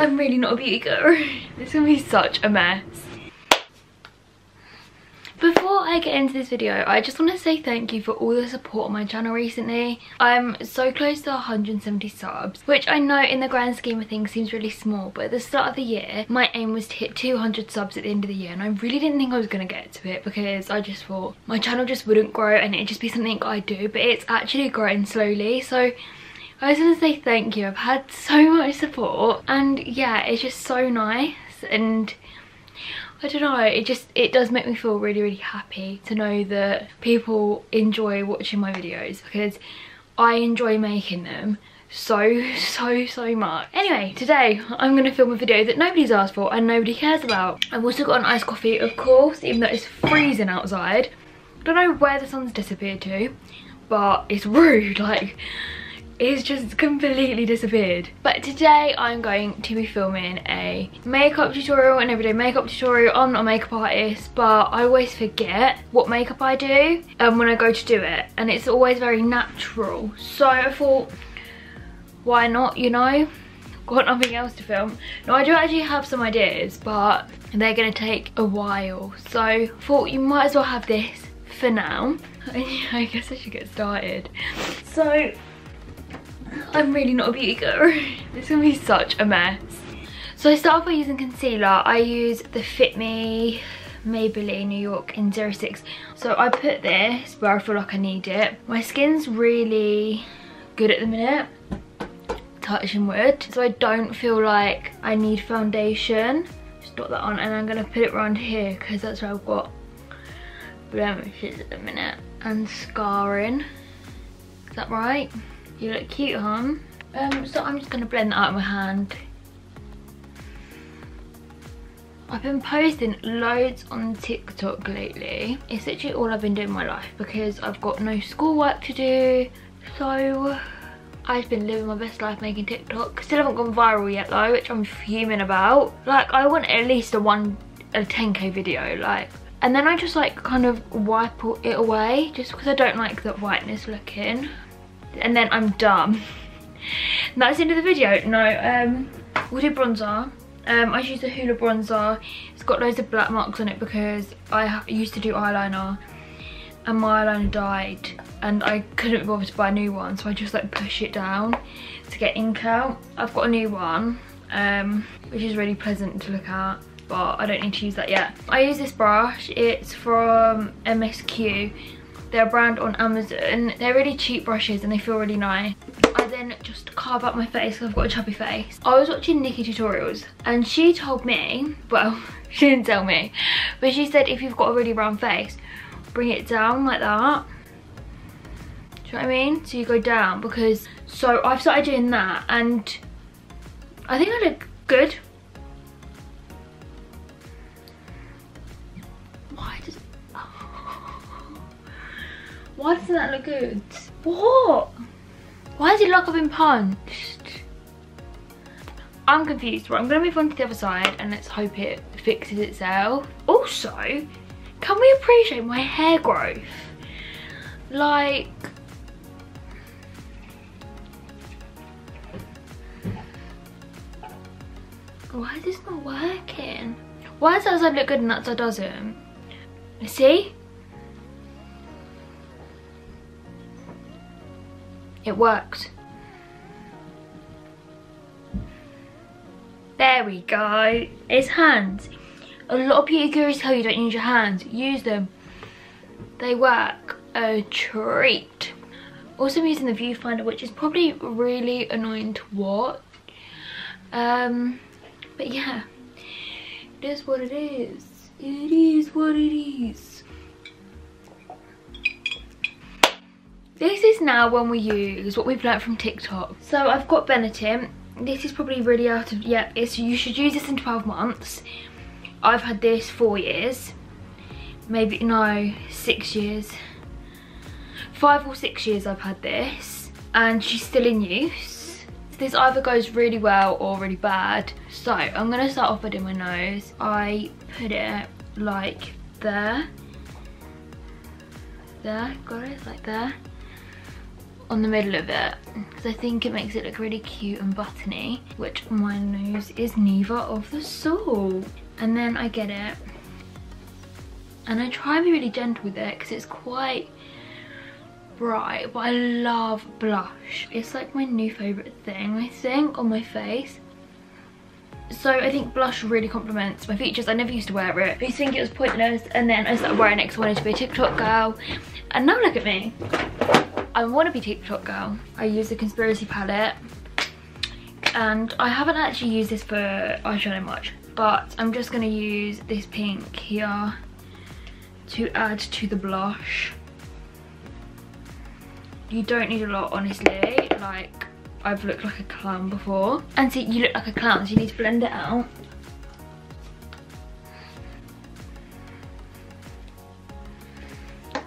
I'm really not a beauty guru. this is gonna be such a mess. Before I get into this video, I just want to say thank you for all the support on my channel recently. I'm so close to 170 subs, which I know in the grand scheme of things seems really small, but at the start of the year, my aim was to hit 200 subs at the end of the year, and I really didn't think I was going to get to it because I just thought my channel just wouldn't grow and it'd just be something I do, but it's actually growing slowly, so I just want to say thank you. I've had so much support, and yeah, it's just so nice, and I don't know, it just, it does make me feel really, really happy to know that people enjoy watching my videos because I enjoy making them so, so, so much. Anyway, today I'm going to film a video that nobody's asked for and nobody cares about. I've also got an iced coffee, of course, even though it's freezing outside. I don't know where the sun's disappeared to, but it's rude, like it's just completely disappeared. But today I'm going to be filming a makeup tutorial, an everyday makeup tutorial. I'm not a makeup artist, but I always forget what makeup I do um, when I go to do it. And it's always very natural. So I thought, why not, you know? Got nothing else to film. Now I do actually have some ideas, but they're gonna take a while. So thought you might as well have this for now. I guess I should get started. So I'm really not a beauty guru. This is gonna be such a mess. So I start off by using concealer. I use the Fit Me Maybelline New York in 06. So I put this where I feel like I need it. My skin's really good at the minute, touching wood. So I don't feel like I need foundation. Just dot that on and I'm gonna put it around here because that's where I've got blemishes at the minute and scarring. Is that right? You look cute, huh? Um, so I'm just going to blend that out in my hand. I've been posting loads on TikTok lately. It's literally all I've been doing in my life because I've got no schoolwork to do. So I've been living my best life making TikTok. Still haven't gone viral yet though, which I'm fuming about. Like I want at least a one, a 10k video, like. And then I just like kind of wipe it away just because I don't like the whiteness looking and then I'm done. That's the end of the video. No, um, we'll do bronzer. Um, I use the Hoola bronzer. It's got loads of black marks on it because I used to do eyeliner and my eyeliner died and I couldn't bother to buy a new one so I just like push it down to get ink out. I've got a new one um, which is really pleasant to look at but I don't need to use that yet. I use this brush, it's from MSQ they're brand on Amazon. They're really cheap brushes and they feel really nice. I then just carve up my face because I've got a chubby face. I was watching Nikki tutorials and she told me, well, she didn't tell me, but she said if you've got a really round face, bring it down like that. Do you know what I mean? So you go down because, so I've started doing that and I think I look good. Why doesn't that look good? What? Why does it like I've been punched? I'm confused. Right, I'm going to move on to the other side and let's hope it fixes itself. Also, can we appreciate my hair growth? Like... Why is this not working? Why does that side look good and that side doesn't? See? It works. There we go. It's hands. A lot of beauty gurus tell you don't use your hands. Use them. They work a treat. Also I'm using the viewfinder which is probably really annoying to watch. Um, but yeah, it is what it is. It is what it is. This is now when we use what we've learnt from TikTok. So I've got Benetint. This is probably really out of, yep, it's, you should use this in 12 months. I've had this four years. Maybe, no, six years. Five or six years I've had this. And she's still in use. This either goes really well or really bad. So I'm to start off by doing my nose. I put it like there. There, got it, like there on the middle of it because I think it makes it look really cute and buttony, which my nose is neither of the sort. And then I get it and I try and be really gentle with it because it's quite bright, but I love blush. It's like my new favourite thing, I think, on my face. So I think blush really complements my features. I never used to wear it. I used to think it was pointless and then I started wearing it because I wanted to be a TikTok girl. And now look at me. I want to be TikTok girl. I use the Conspiracy palette and I haven't actually used this for eyeshadow much but I'm just going to use this pink here to add to the blush. You don't need a lot honestly, like I've looked like a clown before. And see, you look like a clown so you need to blend it out.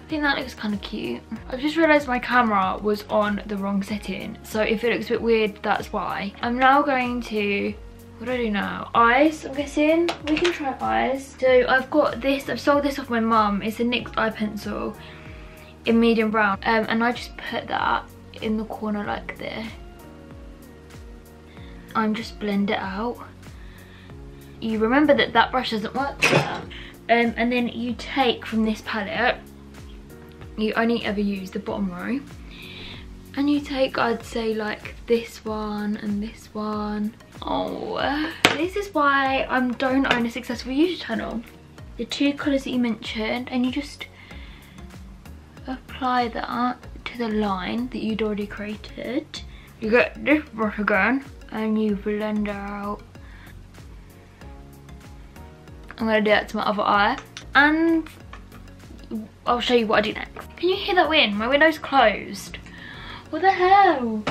I think that looks kind of cute. I've just realised my camera was on the wrong setting. So if it looks a bit weird, that's why. I'm now going to, what do I do now? Eyes, I'm guessing. We can try eyes. So I've got this, I've sold this off my mum. It's a NYX eye pencil in medium brown. Um, and I just put that in the corner like this. I'm just blend it out. You remember that that brush doesn't work. Um, and then you take from this palette you only ever use the bottom row and you take I'd say like this one and this one. Oh, this is why I don't own a successful YouTube channel. The two colours that you mentioned and you just apply that to the line that you'd already created. You get this brush again and you blend out. I'm gonna do that to my other eye and I'll show you what I do next. Can you hear that wind? My window's closed. What the hell?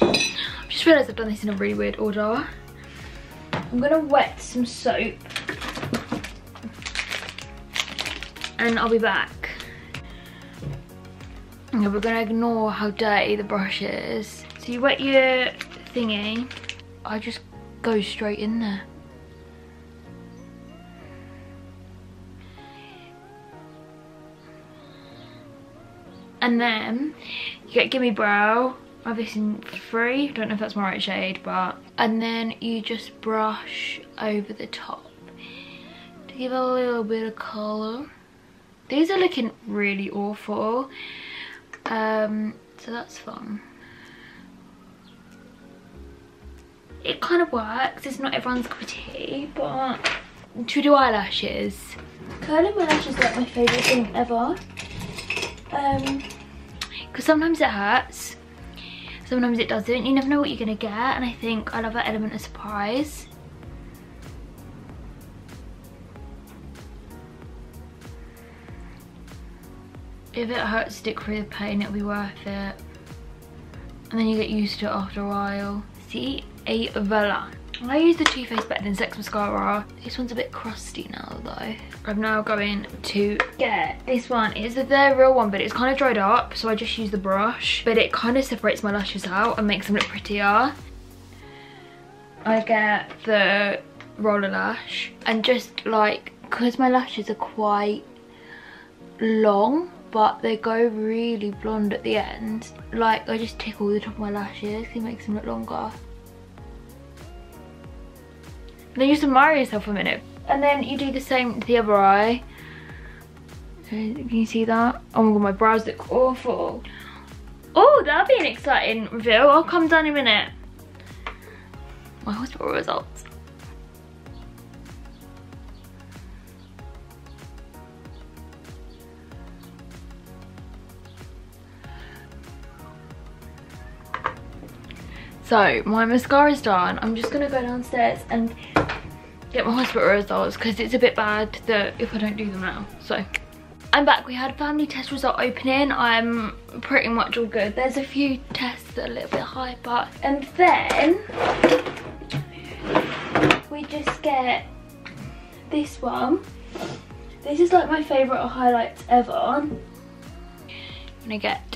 I've just realised I've done this in a really weird order. I'm gonna wet some soap and I'll be back. Okay, we're gonna ignore how dirty the brush is. So you wet your thingy I just go straight in there. And then you get Gimme Brow. I have this in three. Don't know if that's my right shade, but and then you just brush over the top to give a little bit of colour. These are looking really awful. Um, so that's fun. It kind of works. It's not everyone's cup of tea, but to do eyelashes. Curling my lashes is like my favourite thing ever. Um, because sometimes it hurts, sometimes it doesn't. You never know what you're gonna get, and I think I love that element of surprise. If it hurts stick through the pain, it'll be worth it. And then you get used to it after a while. See, a Vela. I use the Too Faced Better Than Sex Mascara. This one's a bit crusty now though. I'm now going to get this one. It's the real one, but it's kind of dried up, so I just use the brush. But it kind of separates my lashes out and makes them look prettier. I get the roller lash and just like, because my lashes are quite long, but they go really blonde at the end. Like, I just tickle the top of my lashes, it makes them look longer. Then you just admire yourself for a minute. And then you do the same to the other eye. Can you see that? Oh my god, my brows look awful. Oh, that'll be an exciting reveal. I'll come down in a minute. My hospital results. So my mascara's done. I'm just gonna go downstairs and get my hospital results because it's a bit bad that if I don't do them now. So I'm back. We had family test result opening. I'm pretty much all good. There's a few tests that are a little bit high, but and then we just get this one. This is like my favourite highlights ever. I'm gonna get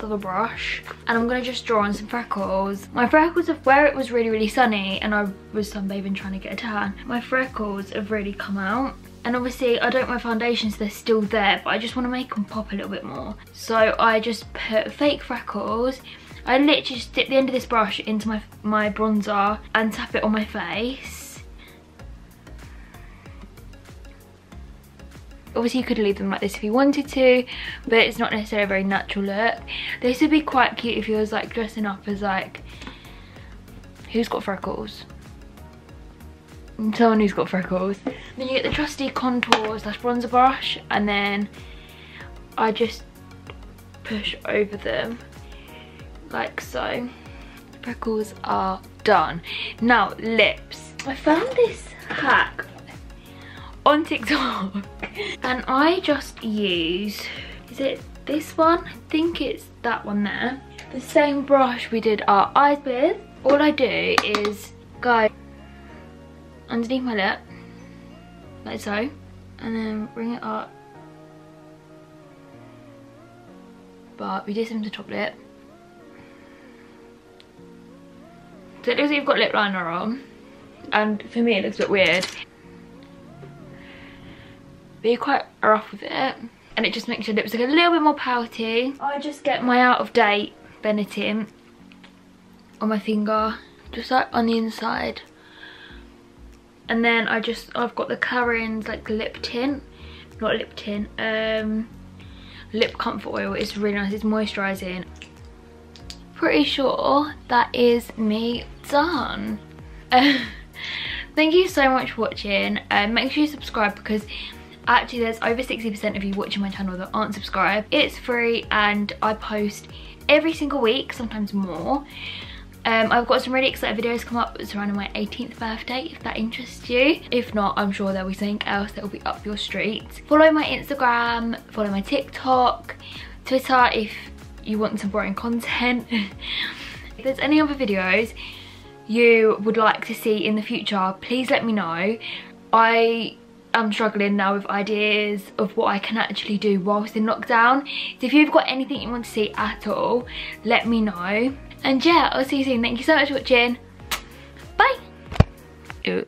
of a brush and I'm to just draw on some freckles. My freckles of where it was really, really sunny and I was sunbathing trying to get a tan, my freckles have really come out. And obviously I don't wear foundations, so they're still there, but I just want to make them pop a little bit more. So I just put fake freckles. I literally just dip the end of this brush into my, my bronzer and tap it on my face Obviously you could leave them like this if you wanted to, but it's not necessarily a very natural look. This would be quite cute if you was like dressing up as like, who's got freckles? Someone who's got freckles. Then you get the trusty contour slash bronzer brush and then I just push over them like so. Freckles are done. Now lips. I found this hack on TikTok and I just use, is it this one? I think it's that one there. The same brush we did our eyes with. All I do is go underneath my lip, like so, and then bring it up. But we do some to top lip. So it looks like you've got lip liner on. And for me it looks a bit weird be quite rough with it and it just makes your lips look a little bit more pouty. I just get my out of date Benetint on my finger, just like on the inside. And then I just, I've got the Clarins like lip tint, not lip tint, um, lip comfort oil. It's really nice, it's moisturising. Pretty sure that is me done. thank you so much for watching. Um, make sure you subscribe because Actually, there's over 60% of you watching my channel that aren't subscribed. It's free and I post every single week, sometimes more. Um, I've got some really exciting videos come up surrounding my 18th birthday if that interests you. If not, I'm sure there'll be something else that will be up your street. Follow my Instagram, follow my TikTok, Twitter if you want some boring content. if there's any other videos you would like to see in the future, please let me know. I I'm struggling now with ideas of what I can actually do whilst in lockdown. So if you've got anything you want to see at all, let me know. And yeah, I'll see you soon. Thank you so much for watching. Bye.